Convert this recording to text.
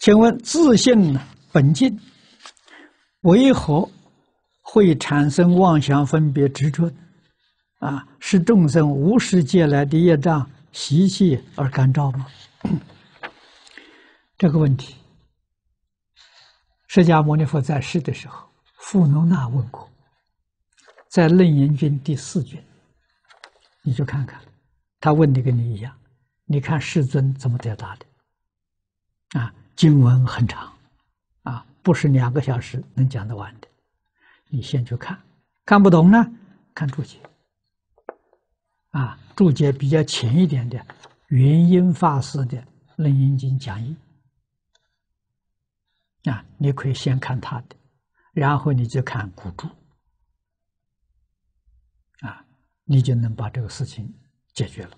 请问自信呢？本净为何会产生妄想、分别、执着？啊，是众生无始劫来的业障习气而感召吗？这个问题，释迦牟尼佛在世的时候，富农那问过，在《楞严经》第四卷，你就看看，他问的跟你一样，你看世尊怎么回答的？经文很长，啊，不是两个小时能讲得完的，你先去看，看不懂呢，看注解。啊，注解比较浅一点的，元音法师的《楞严经》讲义，啊，你可以先看他的，然后你就看古注，啊，你就能把这个事情解决了。